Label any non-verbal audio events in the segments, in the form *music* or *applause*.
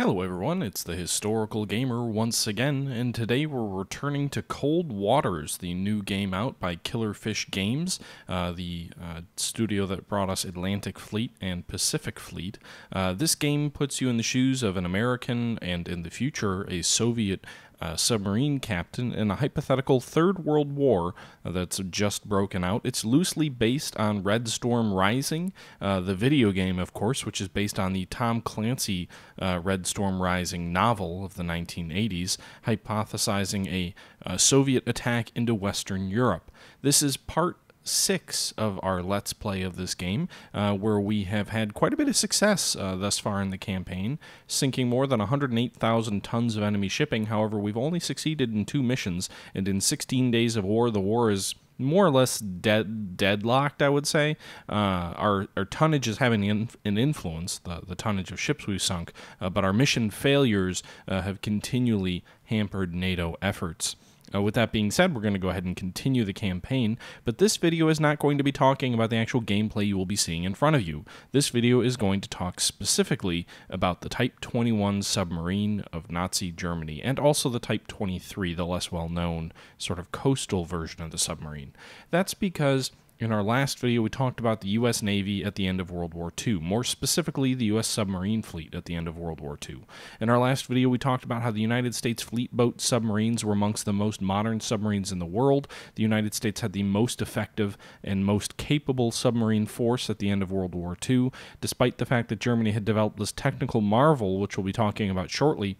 Hello, everyone. It's the Historical Gamer once again, and today we're returning to Cold Waters, the new game out by Killerfish Games, uh, the uh, studio that brought us Atlantic Fleet and Pacific Fleet. Uh, this game puts you in the shoes of an American and, in the future, a Soviet uh, submarine captain in a hypothetical Third World War uh, that's just broken out. It's loosely based on Red Storm Rising, uh, the video game, of course, which is based on the Tom Clancy uh, Red Storm Rising novel of the 1980s, hypothesizing a, a Soviet attack into Western Europe. This is part six of our Let's Play of this game, uh, where we have had quite a bit of success uh, thus far in the campaign, sinking more than 108,000 tons of enemy shipping. However, we've only succeeded in two missions, and in 16 days of war, the war is more or less dead deadlocked. I would say uh, our our tonnage is having an influence, the the tonnage of ships we've sunk, uh, but our mission failures uh, have continually hampered NATO efforts. Uh, with that being said, we're going to go ahead and continue the campaign, but this video is not going to be talking about the actual gameplay you will be seeing in front of you. This video is going to talk specifically about the Type 21 submarine of Nazi Germany, and also the Type 23, the less well-known sort of coastal version of the submarine. That's because in our last video, we talked about the U.S. Navy at the end of World War II, more specifically, the U.S. submarine fleet at the end of World War II. In our last video, we talked about how the United States fleet boat submarines were amongst the most modern submarines in the world. The United States had the most effective and most capable submarine force at the end of World War II, despite the fact that Germany had developed this technical marvel, which we'll be talking about shortly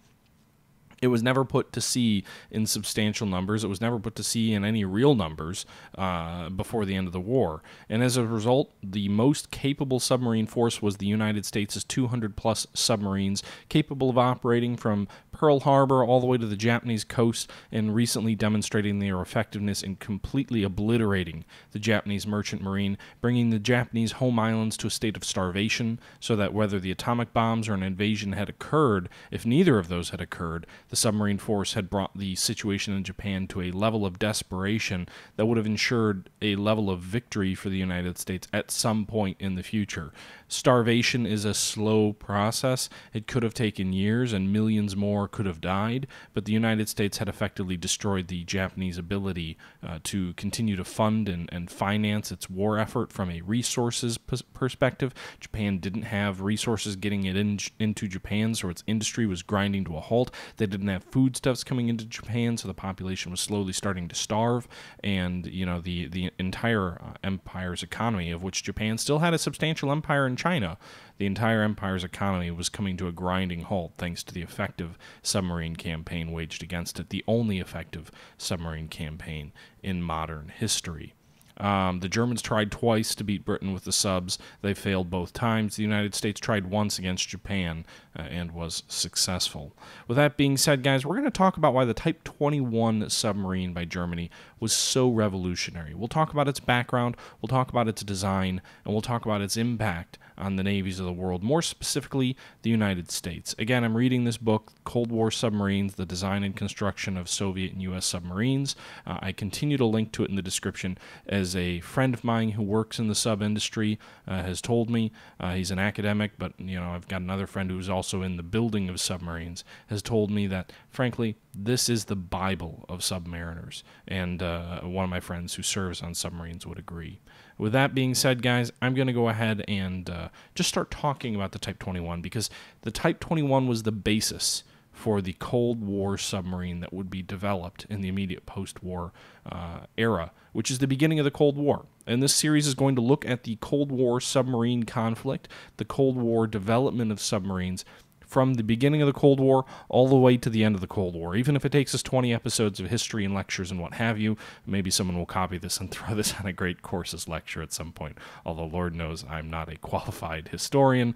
it was never put to sea in substantial numbers. It was never put to sea in any real numbers uh, before the end of the war. And as a result, the most capable submarine force was the United States' 200 plus submarines, capable of operating from Pearl Harbor all the way to the Japanese coast, and recently demonstrating their effectiveness in completely obliterating the Japanese merchant marine, bringing the Japanese home islands to a state of starvation, so that whether the atomic bombs or an invasion had occurred, if neither of those had occurred, the submarine force had brought the situation in Japan to a level of desperation that would have ensured a level of victory for the United States at some point in the future. Starvation is a slow process. It could have taken years and millions more could have died, but the United States had effectively destroyed the Japanese ability uh, to continue to fund and, and finance its war effort from a resources perspective. Japan didn't have resources getting it in, into Japan, so its industry was grinding to a halt. They didn't have foodstuffs coming into Japan, so the population was slowly starting to starve, and you know the the entire uh, empire's economy, of which Japan still had a substantial empire in China, the entire empire's economy was coming to a grinding halt thanks to the effective submarine campaign waged against it, the only effective submarine campaign in modern history. Um, the Germans tried twice to beat Britain with the subs. They failed both times. The United States tried once against Japan uh, and was successful. With that being said, guys, we're going to talk about why the Type 21 submarine by Germany was so revolutionary. We'll talk about its background, we'll talk about its design, and we'll talk about its impact on the navies of the world, more specifically the United States. Again, I'm reading this book, Cold War Submarines The Design and Construction of Soviet and U.S. Submarines. Uh, I continue to link to it in the description as a friend of mine who works in the sub industry uh, has told me. Uh, he's an academic, but you know I've got another friend who's also in the building of submarines has told me that frankly this is the Bible of submariners, and uh, one of my friends who serves on submarines would agree. With that being said, guys, I'm going to go ahead and uh, just start talking about the Type 21 because the Type 21 was the basis for the Cold War submarine that would be developed in the immediate post war uh, era, which is the beginning of the Cold War. And this series is going to look at the Cold War submarine conflict, the Cold War development of submarines, from the beginning of the Cold War all the way to the end of the Cold War. Even if it takes us 20 episodes of history and lectures and what have you, maybe someone will copy this and *laughs* throw this on a great courses lecture at some point. Although, Lord knows, I'm not a qualified historian,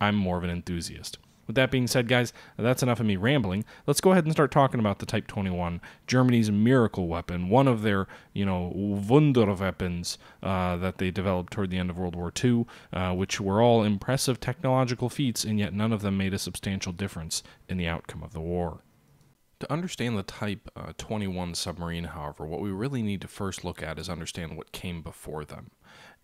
I'm more of an enthusiast. With that being said, guys, that's enough of me rambling. Let's go ahead and start talking about the Type 21, Germany's miracle weapon, one of their, you know, Wunderweapons uh, that they developed toward the end of World War II, uh, which were all impressive technological feats, and yet none of them made a substantial difference in the outcome of the war. To understand the Type uh, 21 submarine, however, what we really need to first look at is understand what came before them.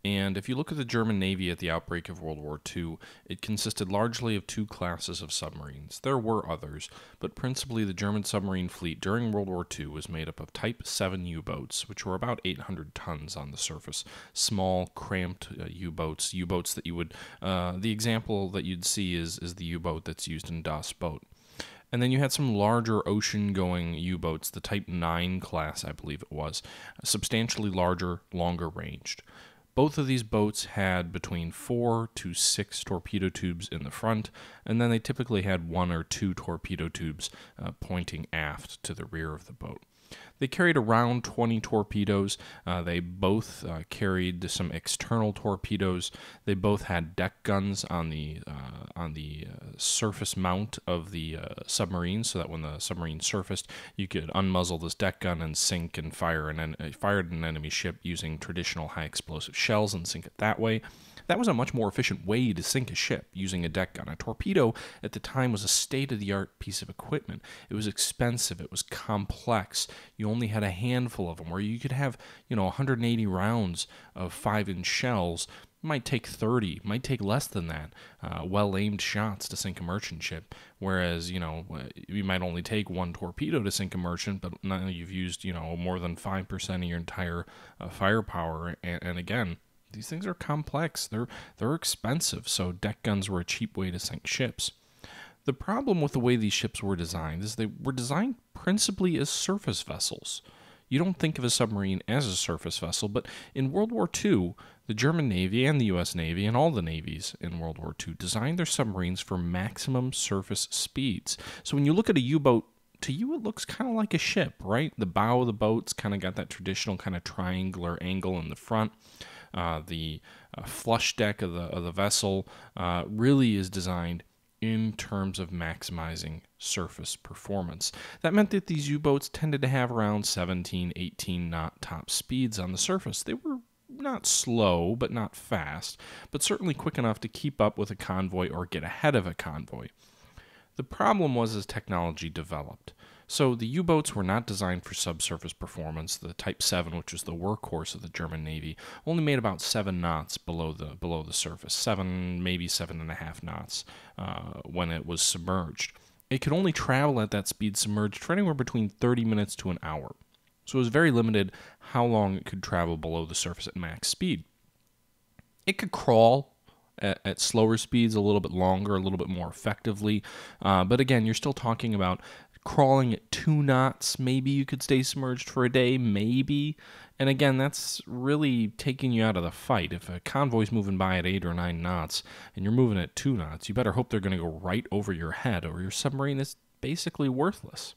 And if you look at the German Navy at the outbreak of World War II, it consisted largely of two classes of submarines. There were others, but principally the German submarine fleet during World War II was made up of Type 7 U boats, which were about 800 tons on the surface. Small, cramped uh, U boats, U boats that you would, uh, the example that you'd see is, is the U boat that's used in Das Boot. And then you had some larger ocean going U boats, the Type 9 class, I believe it was, substantially larger, longer ranged. Both of these boats had between four to six torpedo tubes in the front, and then they typically had one or two torpedo tubes uh, pointing aft to the rear of the boat. They carried around 20 torpedoes. Uh, they both uh, carried some external torpedoes. They both had deck guns on the uh, on the uh, surface mount of the uh, submarine, so that when the submarine surfaced, you could unmuzzle this deck gun and sink and fire an en- fired an enemy ship using traditional high explosive shells and sink it that way. That was a much more efficient way to sink a ship using a deck gun. A torpedo at the time was a state of the art piece of equipment. It was expensive, it was complex. You only had a handful of them, where you could have, you know, 180 rounds of 5 inch shells might take 30, might take less than that, uh, well aimed shots to sink a merchant ship. Whereas, you know, uh, you might only take one torpedo to sink a merchant, but now you've used, you know, more than 5% of your entire uh, firepower. And, and, again, these things are complex. They're they're expensive, so deck guns were a cheap way to sink ships. The problem with the way these ships were designed is they were designed principally as surface vessels. You don't think of a submarine as a surface vessel, but in World War II, the German Navy and the US Navy and all the navies in World War II designed their submarines for maximum surface speeds. So when you look at a U boat, to you it looks kind of like a ship, right? The bow of the boat's kind of got that traditional kind of triangular angle in the front. Uh, the uh, flush deck of the, of the vessel uh, really is designed in terms of maximizing surface performance. That meant that these U boats tended to have around 17, 18 knot top speeds on the surface. They were not slow, but not fast, but certainly quick enough to keep up with a convoy or get ahead of a convoy. The problem was as technology developed. So the U-boats were not designed for subsurface performance. The Type 7, which was the workhorse of the German Navy, only made about seven knots below the below the surface, seven maybe seven and a half knots uh, when it was submerged. It could only travel at that speed submerged for anywhere between 30 minutes to an hour. So it was very limited how long it could travel below the surface at max speed. It could crawl at, at, slower speeds a little bit longer, a little bit more effectively. Uh, but again, you're still talking about crawling at two knots. Maybe you could stay submerged for a day, maybe. And again, that's really taking you out of the fight. If a convoy's moving by at eight or nine knots and you're moving at two knots, you better hope they're going to go right over your head, or your submarine is basically worthless.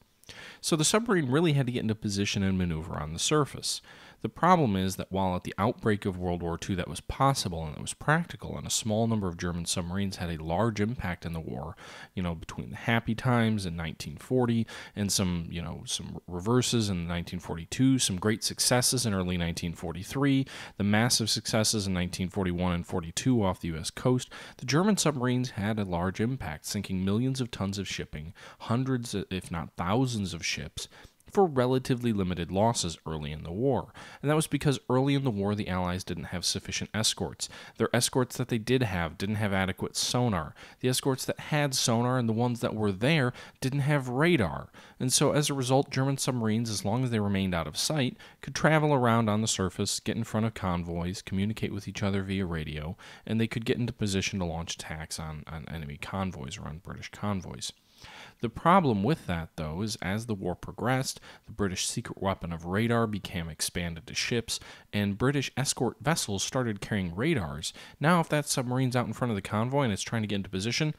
So the submarine really had to get into position and maneuver on the surface. The problem is that while at the outbreak of World War II that was possible and it was practical, and a small number of German submarines had a large impact in the war, you know, between the happy times in 1940 and some, you know, some reverses in 1942, some great successes in early 1943, the massive successes in 1941 and 42 off the U.S. coast, the German submarines had a large impact, sinking millions of tons of shipping, hundreds, if not thousands, of ships for relatively limited losses early in the war. And that was because early in the war, the Allies didn't have sufficient escorts. Their escorts that they did have didn't have adequate sonar. The escorts that had sonar and the ones that were there didn't have radar. And so, as a result, German submarines, as long as they remained out of sight, could travel around on the surface, get in front of convoys, communicate with each other via radio, and they could get into position to launch attacks on, on enemy convoys or on British convoys. The problem with that, though, is as the war progressed, the British secret weapon of radar became expanded to ships, and British escort vessels started carrying radars. Now, if that submarine's out in front of the convoy and it's trying to get into position,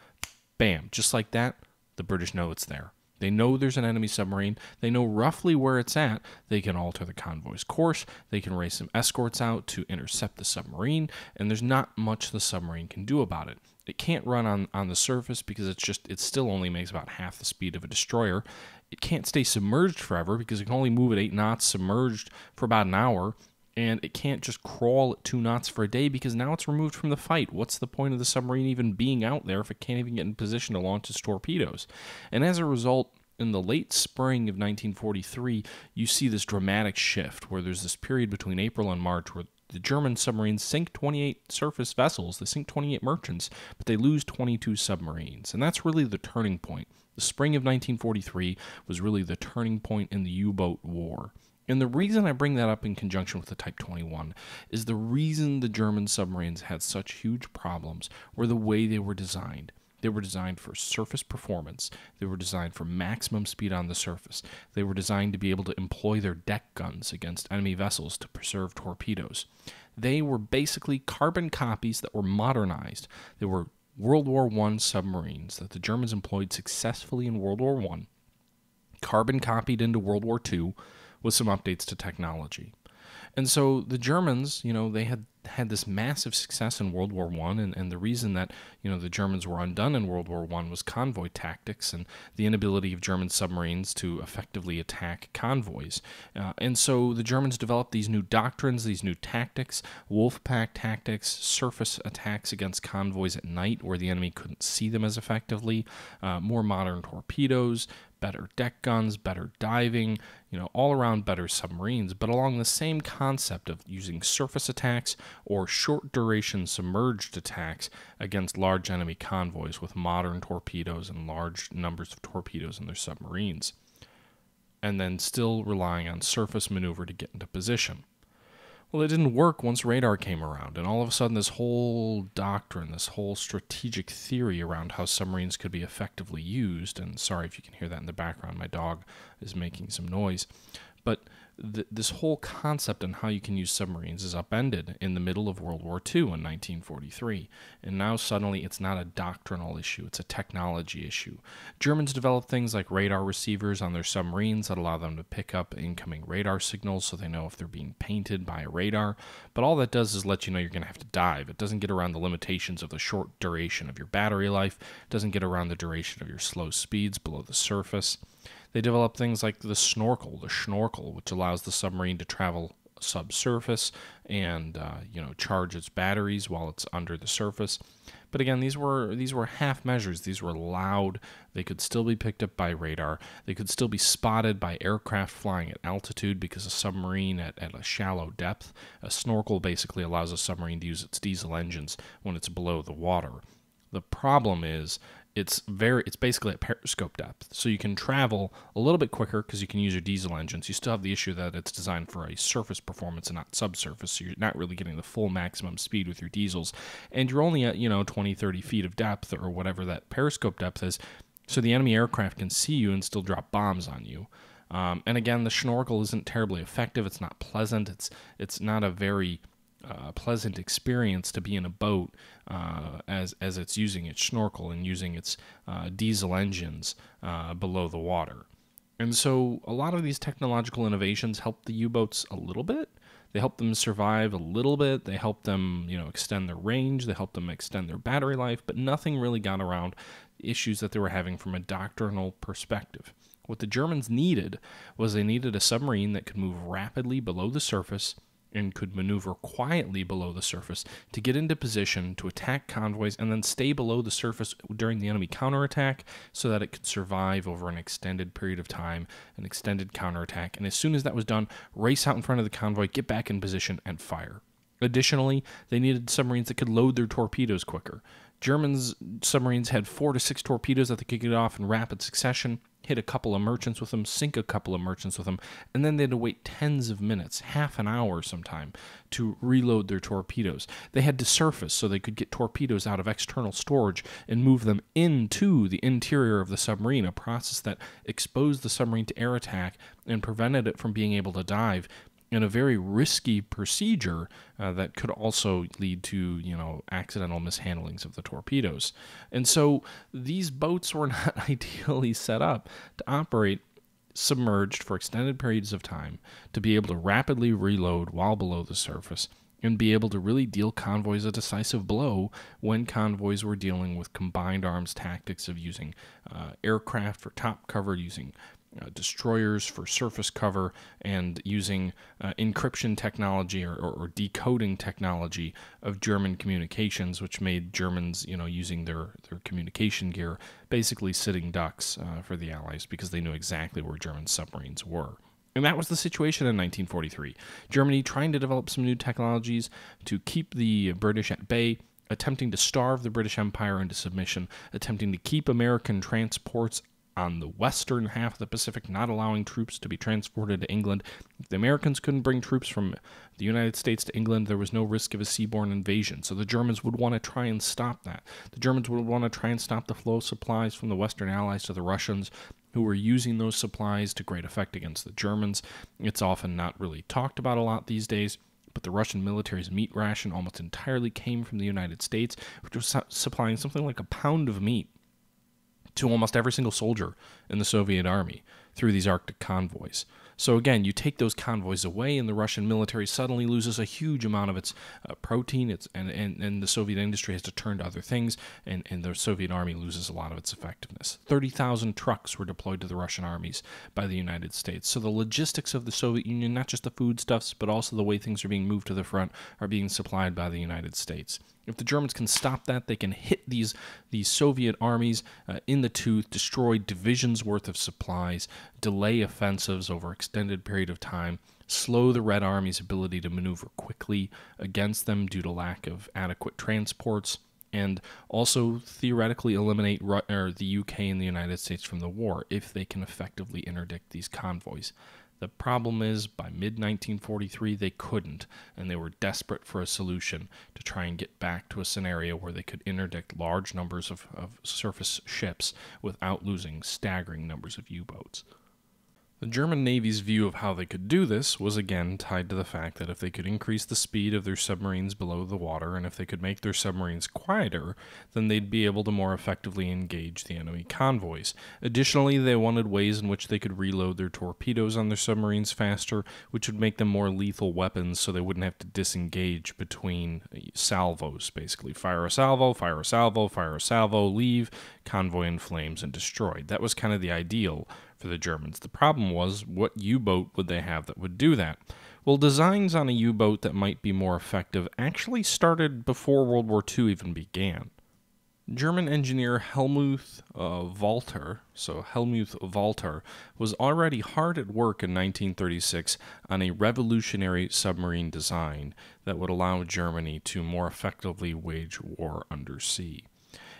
bam, just like that, the British know it's there. They know there's an enemy submarine. They know roughly where it's at. They can alter the convoy's course. They can raise some escorts out to intercept the submarine, and there's not much the submarine can do about it. It can't run on, on the surface because it's just it still only makes about half the speed of a destroyer. It can't stay submerged forever because it can only move at eight knots submerged for about an hour. And it can't just crawl at two knots for a day because now it's removed from the fight. What's the point of the submarine even being out there if it can't even get in position to launch its torpedoes? And as a result, in the late spring of 1943, you see this dramatic shift where there's this period between April and March where the German submarines sink 28 surface vessels, they sink 28 merchants, but they lose 22 submarines. And that's really the turning point. The spring of 1943 was really the turning point in the U boat war. And the reason I bring that up in conjunction with the Type 21 is the reason the German submarines had such huge problems were the way they were designed. They were designed for surface performance. They were designed for maximum speed on the surface. They were designed to be able to employ their deck guns against enemy vessels to preserve torpedoes. They were basically carbon copies that were modernized. They were World War I submarines that the Germans employed successfully in World War I, carbon copied into World War II with some updates to technology. And so the Germans, you know, they had had this massive success in World War One, and, and the reason that you know the Germans were undone in World War One was convoy tactics and the inability of German submarines to effectively attack convoys. Uh, and so the Germans developed these new doctrines, these new tactics, Wolfpack tactics, surface attacks against convoys at night where the enemy couldn't see them as effectively, uh, more modern torpedoes, better deck guns, better diving, you know, all around better submarines, but along the same concept of using surface attacks or short duration submerged attacks against large enemy convoys with modern torpedoes and large numbers of torpedoes in their submarines. And then still relying on surface maneuver to get into position. Well, it didn't work once radar came around, and all of a sudden, this whole doctrine, this whole strategic theory around how submarines could be effectively used, and sorry if you can hear that in the background, my dog is making some noise, but th- this whole concept on how you can use submarines is upended in the middle of World War II in 1943. And now suddenly it's not a doctrinal issue, it's a technology issue. Germans developed things like radar receivers on their submarines that allow them to pick up incoming radar signals so they know if they're being painted by a radar. But all that does is let you know you're going to have to dive. It doesn't get around the limitations of the short duration of your battery life, it doesn't get around the duration of your slow speeds below the surface. They developed things like the snorkel, the schnorkel, which allows the submarine to travel subsurface and uh, you know charge its batteries while it's under the surface. But again, these were these were half measures. These were loud. They could still be picked up by radar. They could still be spotted by aircraft flying at altitude because a submarine at, at a shallow depth, a snorkel basically allows a submarine to use its diesel engines when it's below the water. The problem is it's very it's basically at periscope depth. So you can travel a little bit quicker because you can use your diesel engines. You still have the issue that it's designed for a surface performance and not subsurface so you're not really getting the full maximum speed with your diesels. And you're only at you know 20 30 feet of depth or whatever that periscope depth is. So the enemy aircraft can see you and still drop bombs on you. Um, and again the schnorkel isn't terribly effective. It's not pleasant. It's it's not a very uh, pleasant experience to be in a boat uh, as as it's using its snorkel and using its uh, diesel engines uh, below the water. And so a lot of these technological innovations help the U-boats a little bit. They help them survive a little bit. They help them, you know, extend their range. They help them extend their battery life. But nothing really got around issues that they were having from a doctrinal perspective. What the Germans needed was they needed a submarine that could move rapidly below the surface and could maneuver quietly below the surface to get into position to attack convoys and then stay below the surface during the enemy counterattack so that it could survive over an extended period of time, an extended counterattack. And as soon as that was done, race out in front of the convoy, get back in position, and fire. Additionally, they needed submarines that could load their torpedoes quicker. Germans submarines had four to six torpedoes that they could get off in rapid succession hit a couple of merchants with them, sink a couple of merchants with them, and then they had to wait tens of minutes, half an hour sometime, to reload their torpedoes. They had to surface so they could get torpedoes out of external storage and move them into the interior of the submarine, a process that exposed the submarine to air attack and prevented it from being able to dive in a very risky procedure uh, that could also lead to you know accidental mishandlings of the torpedoes. And so these boats were *laughs* not *laughs* ideally set up to operate submerged for extended periods of time to be able to rapidly reload while below the surface and be able to really deal convoys a decisive blow when convoys were dealing with combined arms tactics of using uh, aircraft for top cover, using uh, destroyers for surface cover and using uh, encryption technology or, or, or, decoding technology of German communications, which made Germans, you know, using their, their communication gear basically sitting ducks uh, for the Allies because they knew exactly where German submarines were. And that was the situation in 1943. Germany trying to develop some new technologies to keep the British at bay, attempting to starve the British Empire into submission, attempting to keep American transports on the western half of the Pacific, not allowing troops to be transported to England. The Americans couldn't bring troops from the United States to England, there was no risk of a seaborne invasion. So the Germans would want to try and stop that. The Germans would want to try and stop the flow of supplies from the Western Allies to the Russians, who were using those supplies to great effect against the Germans. It's often not really talked about a lot these days but the Russian military's meat ration almost entirely came from the United States, which was su- supplying something like a pound of meat to almost every single soldier in the Soviet army through these Arctic convoys. So again, you take those convoys away, and the Russian military suddenly loses a huge amount of its uh, protein. It's and, and and the Soviet industry has to turn to other things, and and the Soviet army loses a lot of its effectiveness. Thirty thousand trucks were deployed to the Russian armies by the United States. So the logistics of the Soviet Union, not just the foodstuffs, but also the way things are being moved to the front, are being supplied by the United States. If the Germans can stop that, they can hit these these Soviet armies uh, in the tooth, destroy divisions worth of supplies, delay offensives over extended period of time, slow the Red Army's ability to maneuver quickly against them due to lack of adequate transports, and also theoretically eliminate Ru- the UK and the United States from the war if they can effectively interdict these convoys. The problem is, by mid 1943, they couldn't, and they were desperate for a solution to try and get back to a scenario where they could interdict large numbers of, of surface ships without losing staggering numbers of U boats. The German Navy's view of how they could do this was again tied to the fact that if they could increase the speed of their submarines below the water and if they could make their submarines quieter, then they'd be able to more effectively engage the enemy convoys. Additionally, they wanted ways in which they could reload their torpedoes on their submarines faster, which would make them more lethal weapons so they wouldn't have to disengage between uh, salvos, basically. Fire a salvo, fire a salvo, fire a salvo, leave, convoy in flames, and destroyed. That was kind of the ideal for the Germans. The problem was, what U boat would they have that would do that? Well, designs on a U boat that might be more effective actually started before World War II even began. German engineer Hellmuth uh, Walter, so Hellmuth Walter, was already hard at work in 1936 on a revolutionary submarine design that would allow Germany to more effectively wage war undersea.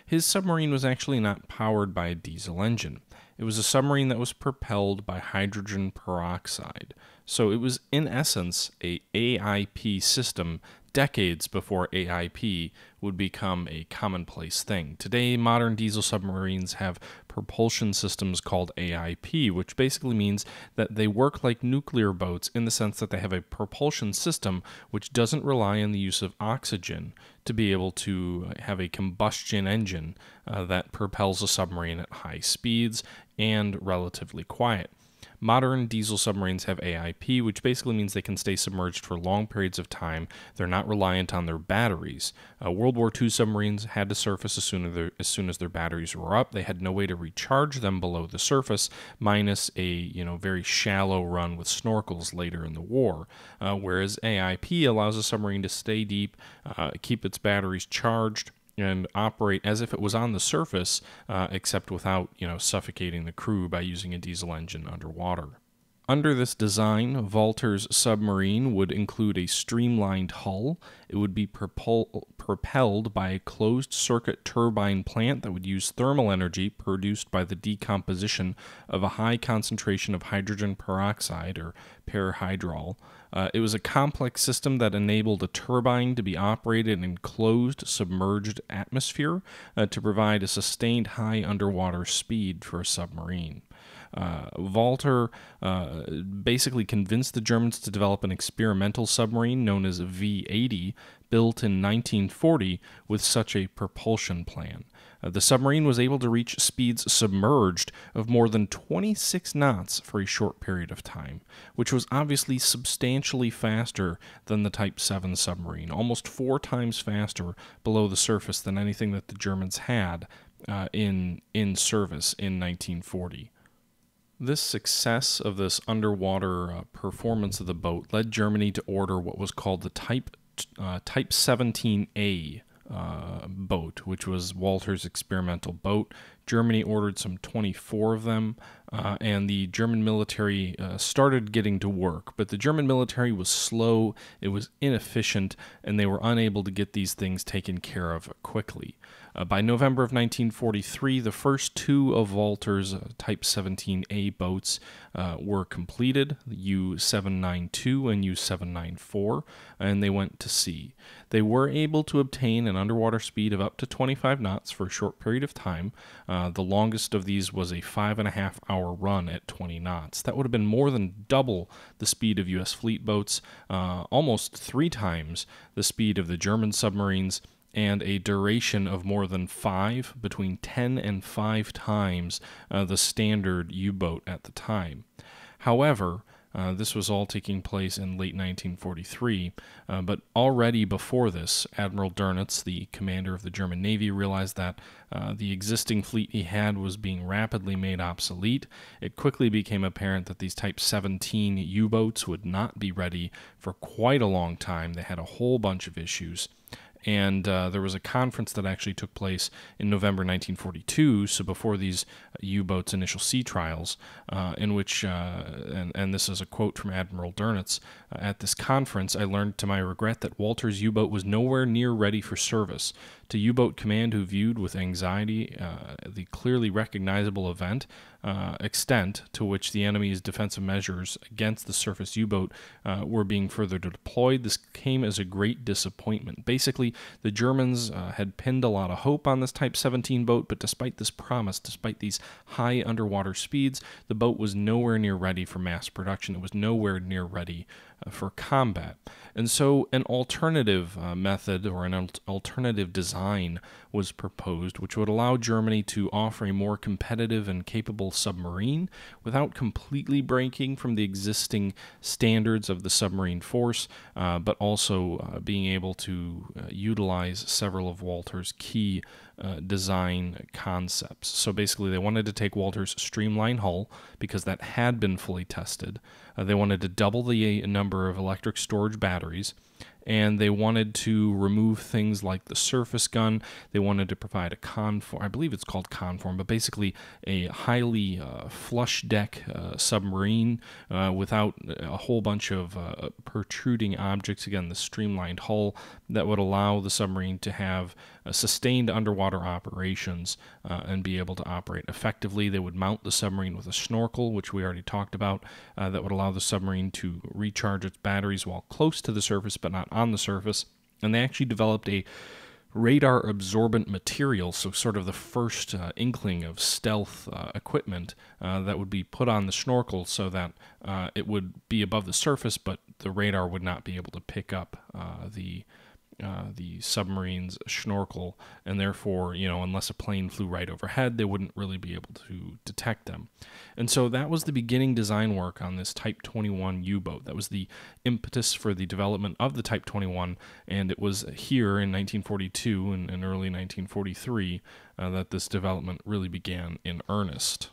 His submarine was actually not powered by a diesel engine. It was a submarine that was propelled by hydrogen peroxide. So it was, in essence, a AIP system decades before AIP would become a commonplace thing. Today, modern diesel submarines have propulsion systems called AIP, which basically means that they work like nuclear boats in the sense that they have a propulsion system which doesn't rely on the use of oxygen to be able to have a combustion engine uh, that propels a submarine at high speeds and relatively quiet. Modern diesel submarines have AIP, which basically means they can stay submerged for long periods of time. They're not reliant on their batteries. Uh, World War II submarines had to surface as soon as, their, as soon as their batteries were up. They had no way to recharge them below the surface, minus a you know very shallow run with snorkels later in the war. Uh, whereas AIP allows a submarine to stay deep, uh, keep its batteries charged and operate as if it was on the surface, uh, except without you know suffocating the crew by using a diesel engine underwater. Under this design, Walter's submarine would include a streamlined hull. It would be propelled by a closed circuit turbine plant that would use thermal energy produced by the decomposition of a high concentration of hydrogen peroxide, or perhydrol. Uh, it was a complex system that enabled a turbine to be operated in closed, submerged atmosphere uh, to provide a sustained high underwater speed for a submarine. Uh, Walter uh, basically convinced the Germans to develop an experimental submarine known as V 80, built in 1940 with such a propulsion plan. Uh, the submarine was able to reach speeds submerged of more than 26 knots for a short period of time, which was obviously substantially faster than the Type 7 submarine, almost four times faster below the surface than anything that the Germans had uh, in, in service in 1940. This success of this underwater uh, performance of the boat led Germany to order what was called the Type uh, Type 17A uh, boat, which was Walter's experimental boat Germany ordered some 24 of them, uh, and the German military uh, started getting to work. But the German military was slow, it was inefficient, and they were unable to get these things taken care of quickly. Uh, by November of 1943, the first two of Walter's uh, Type 17A boats uh, were completed, U 792 and U 794, and they went to sea. They were able to obtain an underwater speed of up to 25 knots for a short period of time. Uh, the longest of these was a five and a half hour run at 20 knots. That would have been more than double the speed of U.S. fleet boats, uh, almost three times the speed of the German submarines and a duration of more than five, between 10 and 5 times uh, the standard U boat at the time. However, uh, this was all taking place in late 1943, uh, but already before this, Admiral Dönitz, the commander of the German Navy, realized that uh, the existing fleet he had was being rapidly made obsolete. It quickly became apparent that these Type 17 U boats would not be ready for quite a long time. They had a whole bunch of issues and uh, there was a conference that actually took place in November 1942, so before these U-boats' initial sea trials, uh, in which, uh, and, and this is a quote from Admiral Dönitz, uh, at this conference I learned to my regret that Walter's U-boat was nowhere near ready for service. To U-boat command who viewed with anxiety uh, the clearly recognizable event, uh, extent to which the enemy's defensive measures against the surface U boat uh, were being further deployed. This came as a great disappointment. Basically, the Germans uh, had pinned a lot of hope on this Type 17 boat, but despite this promise, despite these high underwater speeds, the boat was nowhere near ready for mass production. It was nowhere near ready for combat. And so, an alternative uh, method or an alternative design was proposed, which would allow Germany to offer a more competitive and capable submarine without completely breaking from the existing standards of the submarine force, uh, but also uh, being able to uh, utilize several of Walter's key uh, design concepts. So basically, they wanted to take Walter's streamline hull because that had been fully tested. Uh, they wanted to double the number of electric storage batteries and they wanted to remove things like the surface gun. They wanted to provide a conform, I believe it's called conform, but basically a highly uh, flush deck uh, submarine uh, without a whole bunch of uh, protruding objects. Again, the streamlined hull that would allow the submarine to have uh, sustained underwater operations uh, and be able to operate effectively. They would mount the submarine with a snorkel, which we already talked about, that would allow the submarine to recharge its batteries while close to the surface but not on the surface. And they actually developed a radar absorbent material, so sort of the first uh, inkling of stealth uh, equipment uh, that would be put on the snorkel so that uh, it would be above the surface, but the radar would not be able to pick up uh, the uh, the submarine's snorkel, and therefore, you know, unless a plane flew right overhead, they wouldn't really be able to detect them. And so that was the beginning design work on this Type 21 U boat. That was the impetus for the development of the Type 21, and it was here in 1942 and, and early 1943 uh, that this development really began in earnest.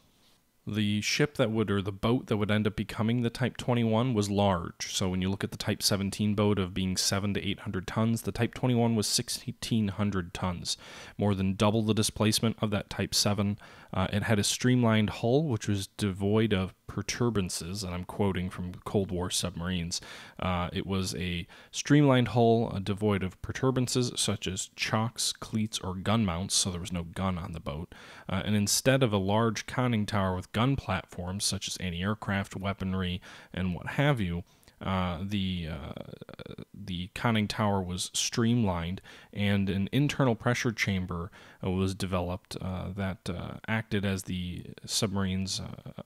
The ship that would, or the boat that would end up becoming the Type 21 was large. So when you look at the Type 17 boat of being 7 to 800 tons, the Type 21 was 1,600 tons, more than double the displacement of that Type 7. Uh, it had a streamlined hull, which was devoid of perturbances, and I'm quoting from Cold War submarines. Uh, it was a streamlined hull uh, devoid of perturbances such as chocks, cleats, or gun mounts, so there was no gun on the boat. Uh, and instead of a large conning tower with gun platforms such as anti aircraft weaponry and what have you, uh, the uh, the conning tower was streamlined, and an internal pressure chamber uh, was developed uh, that uh, acted as the submarine's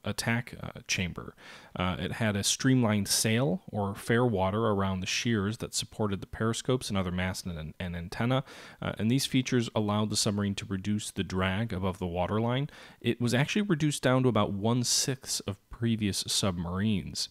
attack chamber. it had a streamlined sail or fair water around the shears that supported the periscopes and other masts and, and antenna, and these features allowed the submarine to reduce the drag above the waterline. It was actually reduced down to about one sixth of previous submarines.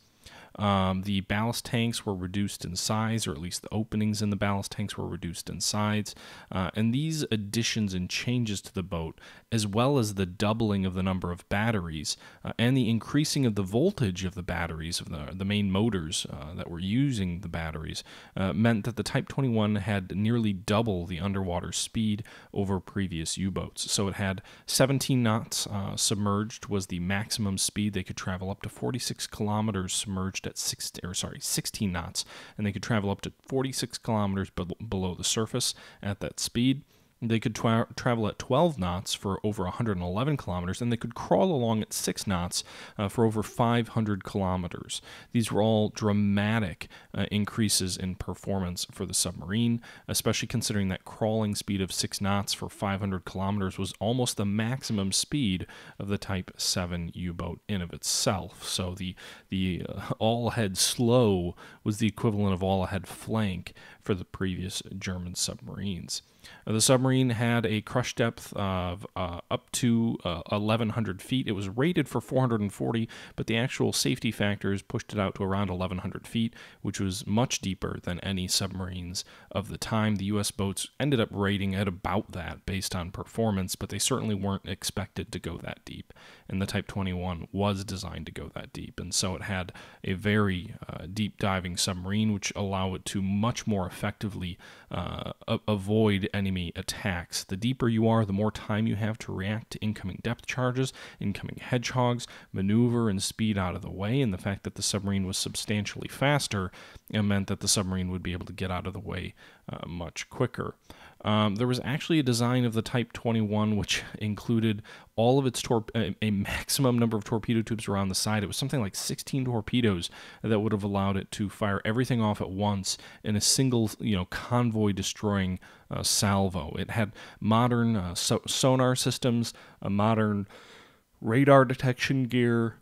Um, the ballast tanks were reduced in size, or at least the openings in the ballast tanks were reduced in size. Uh, and these additions and changes to the boat, as well as the doubling of the number of batteries uh, and the increasing of the voltage of the batteries, of the, the main motors uh, that were using the batteries, uh, meant that the Type 21 had nearly double the underwater speed over previous U boats. So it had 17 knots uh, submerged, was the maximum speed. They could travel up to 46 kilometers submerged at six, or sorry, 16 knots, and they could travel up to 46 kilometers be- below the surface at that speed. They could tra- travel at 12 knots for over 111 kilometers, and they could crawl along at 6 knots uh, for over 500 kilometers. These were all dramatic uh, increases in performance for the submarine, especially considering that crawling speed of 6 knots for 500 kilometers was almost the maximum speed of the Type 7 U boat in of itself. So the, the uh, all ahead slow was the equivalent of all ahead flank for the previous German submarines. The submarine had a crush depth of uh, up to uh, 1,100 feet. It was rated for 440, but the actual safety factors pushed it out to around 1,100 feet, which was much deeper than any submarines of the time. The U.S. boats ended up rating at about that based on performance, but they certainly weren't expected to go that deep. And the Type 21 was designed to go that deep, and so it had a very uh, deep diving submarine, which allowed it to much more effectively uh, avoid enemy attacks. The deeper you are, the more time you have to react to incoming depth charges, incoming hedgehogs, maneuver and speed out of the way, and the fact that the submarine was substantially faster meant that the submarine would be able to get out of the way uh, much quicker. Um, there was actually a design of the Type 21 which *laughs* included all of its tor- a, maximum number of torpedo tubes around the side. It was something like 16 torpedoes that would have allowed it to fire everything off at once in a single, you know, convoy destroying uh, salvo. It had modern uh, so- sonar systems, a modern radar detection gear,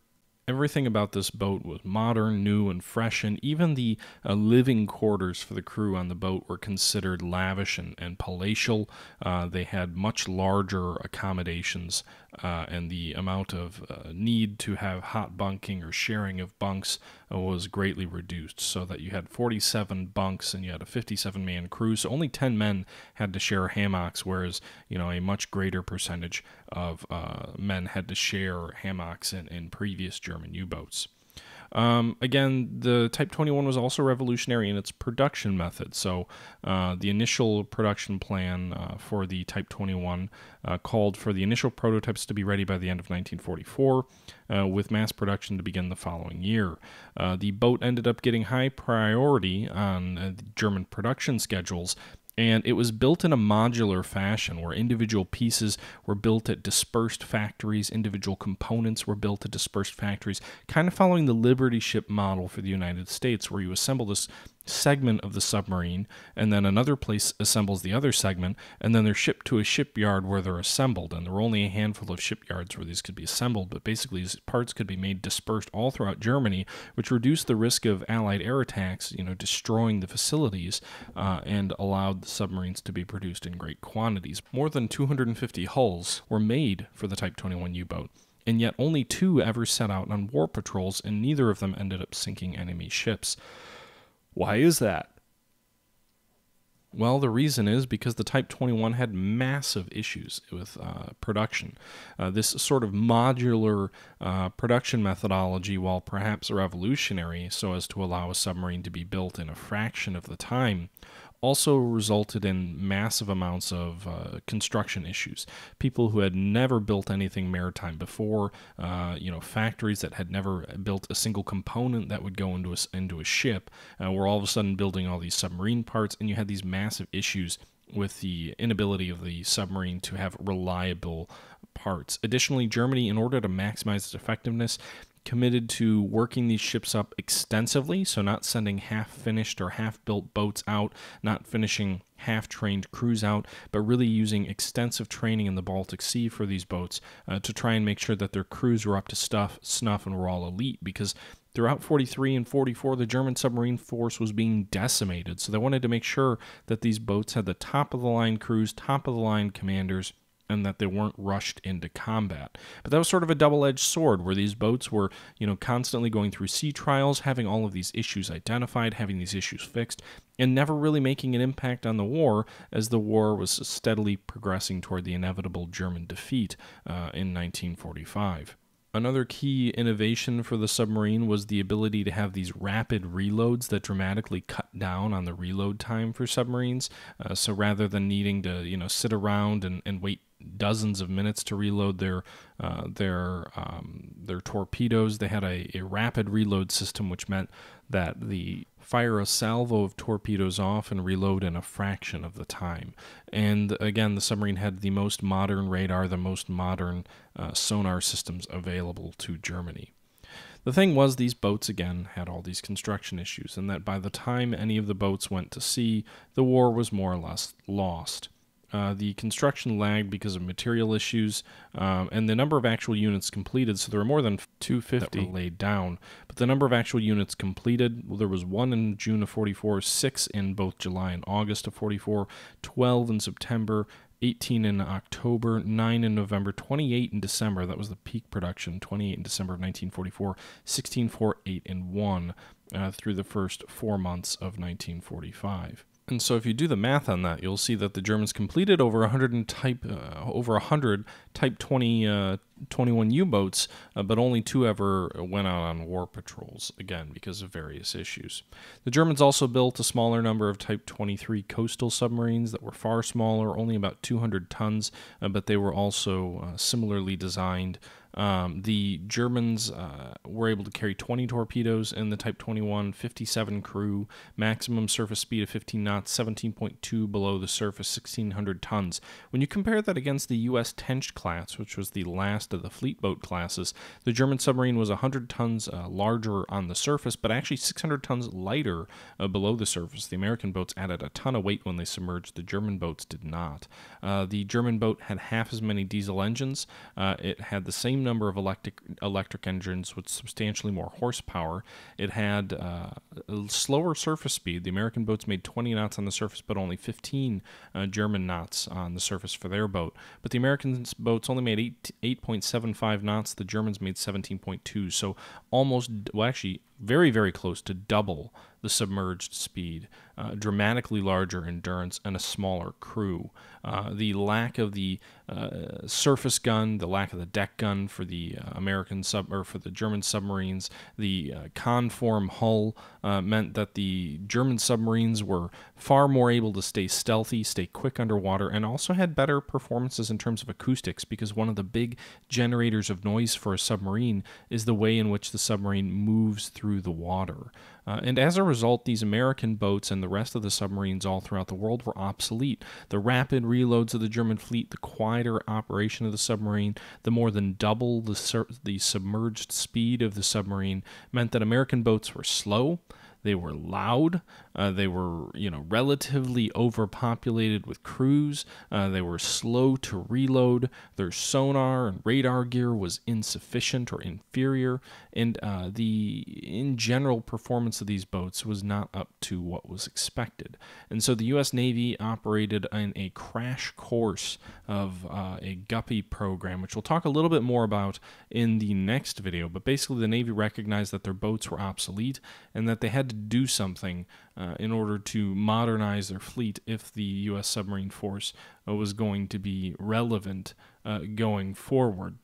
Everything about this boat was modern, new, and fresh, and even the uh, living quarters for the crew on the boat were considered lavish and, and palatial. Uh, they had much larger accommodations, uh, and the amount of uh, need to have hot bunking or sharing of bunks uh, was greatly reduced, so that you had 47 bunks and you had a 57 man crew. So only 10 men had to share hammocks, whereas you know a much greater percentage of uh, men had to share hammocks in, in previous German U boats. Um, again, the Type 21 was also revolutionary in its production method. So, uh, the initial production plan uh, for the Type 21 uh, called for the initial prototypes to be ready by the end of 1944, uh, with mass production to begin the following year. Uh, the boat ended up getting high priority on uh, German production schedules and it was built in a modular fashion where individual pieces were built at dispersed factories, individual components were built at dispersed factories, kind of following the Liberty ship model for the United States, where you assemble this segment of the submarine, and then another place assembles the other segment, and then they're shipped to a shipyard where they're assembled. And there were only a handful of shipyards where these could be assembled, but basically these parts could be made dispersed all throughout Germany, which reduced the risk of Allied air attacks, you know, destroying the facilities, uh, and allowed the submarines to be produced in great quantities. More than 250 hulls were made for the Type 21 U-boat and yet only two ever set out on war patrols, and neither of them ended up sinking enemy ships. Why is that? Well, the reason is because the Type 21 had massive issues with uh, production. Uh, this sort of modular uh, production methodology, while perhaps revolutionary so as to allow a submarine to be built in a fraction of the time, also resulted in massive amounts of uh, construction issues. People who had never built anything maritime before, uh, you know, factories that had never built a single component that would go into a, into a ship, uh, were all of a sudden building all these submarine parts, and you had these massive issues with the inability of the submarine to have reliable parts. Additionally, Germany, in order to maximize its effectiveness, committed to working these ships up extensively, so not sending half finished or half built boats out, not finishing half trained crews out, but really using extensive training in the Baltic Sea for these boats uh, to try and make sure that their crews were up to stuff, snuff and were all elite because throughout 43 and 44 the German submarine force was being decimated. So they wanted to make sure that these boats had the top of the line crews, top of the line commanders and that they weren't rushed into combat. But that was sort of a double-edged sword where these boats were, you know, constantly going through sea trials, having all of these issues identified, having these issues fixed, and never really making an impact on the war as the war was steadily progressing toward the inevitable German defeat uh, in 1945. Another key innovation for the submarine was the ability to have these rapid reloads that dramatically cut down on the reload time for submarines. Uh, so rather than needing to, you know, sit around and, and wait dozens of minutes to reload their uh, their um, their torpedoes. They had a, a rapid reload system, which meant that the fire a salvo of torpedoes off and reload in a fraction of the time. And again, the submarine had the most modern radar, the most modern uh, sonar systems available to Germany. The thing was, these boats again had all these construction issues, and that by the time any of the boats went to sea, the war was more or less lost. Uh, the construction lagged because of material issues um, and the number of actual units completed. So there were more than 250 laid down, but the number of actual units completed, well, there was one in June of 44, six in both July and August of 44, 12 in September, 18 in October, 9 in November, 28 in December. That was the peak production, 28 in December of 1944, 16, 4, 8, and 1 uh, through the first four months of 1945. And so if you do the math on that, you'll see that the Germans completed over 100 type uh, over 100 Type 20 uh, 21 U-boats, uh, but only two ever went out on war patrols again because of various issues. The Germans also built a smaller number of Type 23 coastal submarines that were far smaller, only about 200 tons, uh, but they were also uh, similarly designed um, the Germans uh, were able to carry 20 torpedoes in the Type 21, 57 crew, maximum surface speed of 15 knots, 17.2 below the surface, 1,600 tons. When you compare that against the U.S. Tench class, which was the last of the fleet boat classes, the German submarine was 100 tons uh, larger on the surface, but actually 600 tons lighter uh, below the surface. The American boats added a ton of weight when they submerged. The German boats did not. Uh, the German boat had half as many diesel engines. Uh, it had the same number of electric electric engines with substantially more horsepower. It had uh, slower surface speed. The American boats made 20 knots on the surface, but only 15 uh, German knots on the surface for their boat. But the American boats only made 8 8.75 knots. The Germans made 17.2. So almost, well, actually, very, very close to double the submerged speed, uh, dramatically larger endurance, and a smaller crew. Uh, the lack of the uh, surface gun, the lack of the deck gun for the uh, American sub or for the German submarines, the uh, conform hull uh, meant that the German submarines were far more able to stay stealthy, stay quick underwater, and also had better performances in terms of acoustics because one of the big generators of noise for a submarine is the way in which the submarine moves through the water. Uh, and as a result, these American boats and the rest of the submarines all throughout the world were obsolete. The rapid reloads of the German fleet, the quieter operation of the submarine, the more than double the, the submerged speed of the submarine meant that American boats were slow, they were loud. Uh, they were, you know, relatively overpopulated with crews. Uh, they were slow to reload. Their sonar and radar gear was insufficient or inferior, and uh, the in general performance of these boats was not up to what was expected. And so the U.S. Navy operated in a crash course of uh, a Guppy program, which we'll talk a little bit more about in the next video. But basically, the Navy recognized that their boats were obsolete and that they had to do something uh, in order to modernize their fleet if the U.S. submarine force uh, was going to be relevant uh, going forward.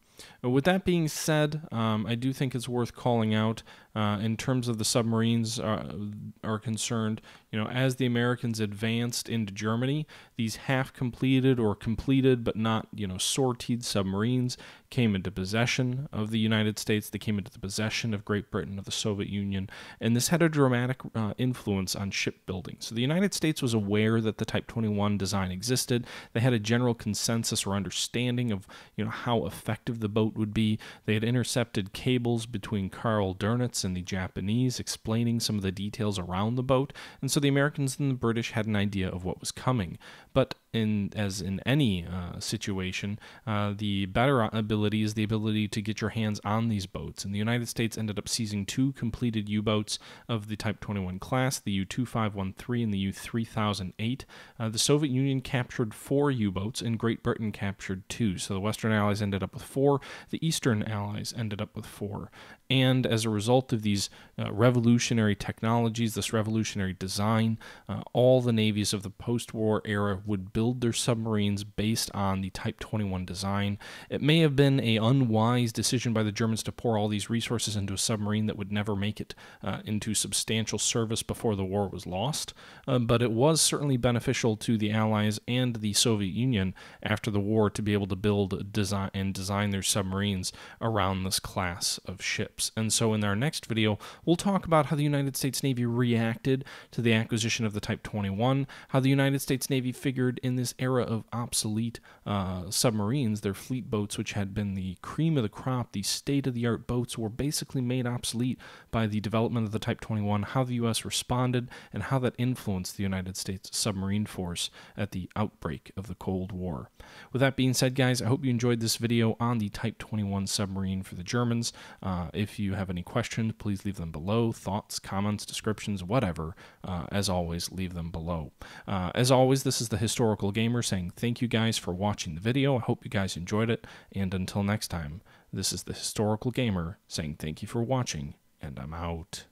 Uh, with that being said, um, I do think it's worth calling out uh, in terms of the submarines uh, are concerned. You know, as the Americans advanced into Germany, these half-completed or completed but not you know sortied submarines came into possession of the United States. They came into the possession of Great Britain, of the Soviet Union, and this had a dramatic uh, influence on shipbuilding. So the United States was aware that the Type 21 design existed. They had a general consensus or understanding of you know how effective the boat would be. They had intercepted cables between Karl Dönitz and the Japanese, explaining some of the details around the boat, and so the Americans and the British had an idea of what was coming. But in as in any uh, situation, uh, the better ability is the ability to get your hands on these boats. And the United States ended up seizing two completed U-boats of the Type 21 class, the U-2513 and the U-3008. Uh, the Soviet Union captured four U-boats, and Great Britain captured two. So the Western Allies ended up with four. The Eastern Allies ended up with four. And as a result of these uh, revolutionary technologies, this revolutionary design, uh, all the navies of the post war era would build their submarines based on the Type 21 design. It may have been a unwise decision by the Germans to pour all these resources into a submarine that would never make it uh, into substantial service before the war was lost, uh, but it was certainly beneficial to the Allies and the Soviet Union after the war to be able to build design and design their submarines around this class of ships ships. And so, in our next video, we'll talk about how the United States Navy reacted to the acquisition of the Type 21, how the United States Navy figured in this era of obsolete uh, submarines, their fleet boats, which had been the cream of the crop, the state of the art boats, were basically made obsolete by the development of the Type 21, how the U.S. responded, and how that influenced the United States submarine force at the outbreak of the Cold War. With that being said, guys, I hope you enjoyed this video on the Type 21 submarine for the Germans. Uh, if you have any questions, please leave them below. Thoughts, comments, descriptions, whatever. Uh, as always, leave them below. Uh, as always, this is the Historical Gamer saying thank you guys for watching the video. I hope you guys enjoyed it. And until next time, this is the Historical Gamer saying thank you for watching, and I'm out.